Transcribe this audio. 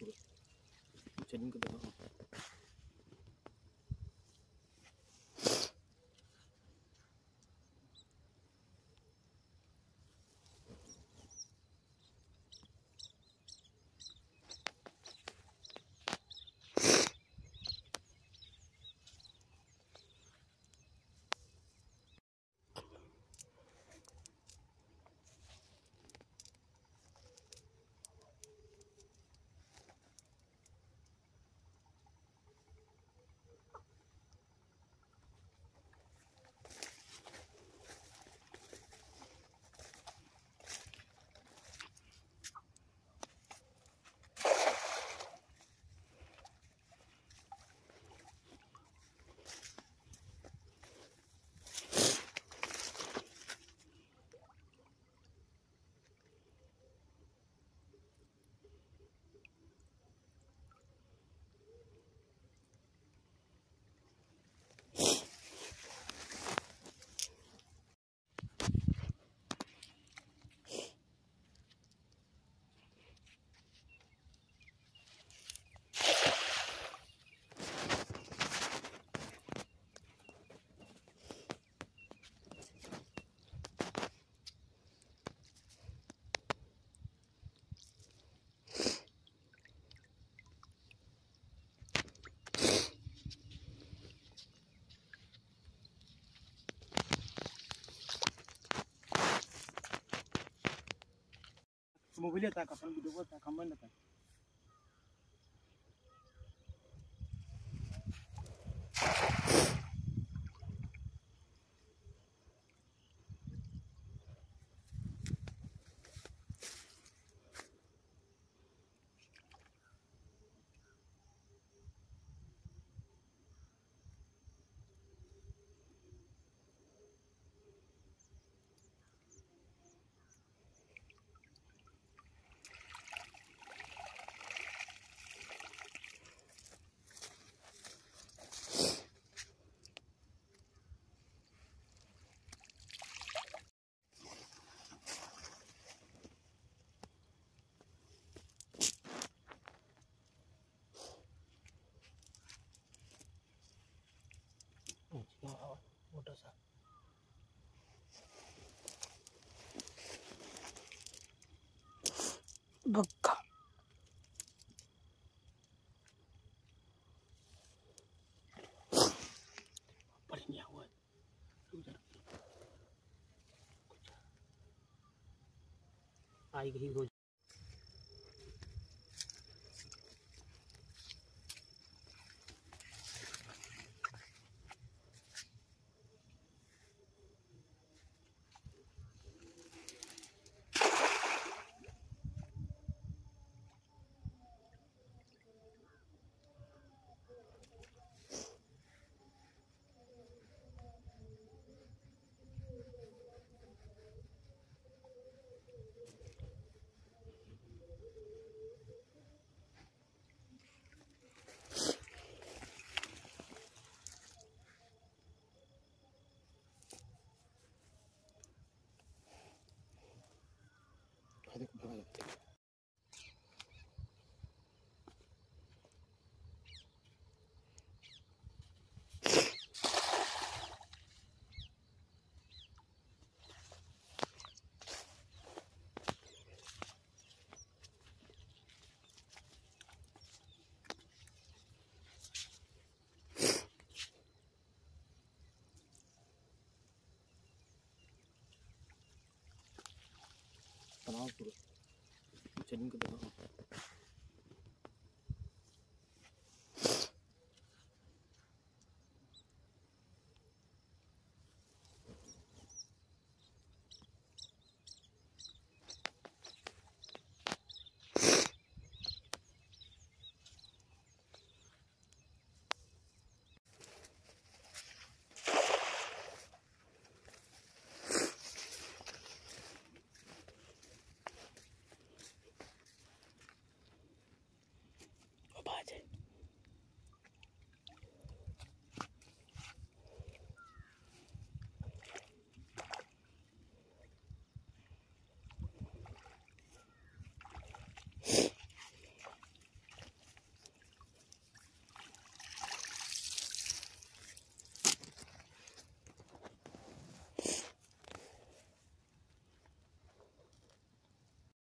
चलिए चलिए उनको तो दिखाओ mobilya ta kafin gudu ta kamar da tak. मोटा सा हुआ आई गई हो तनाव पूरा चलिंग का तनाव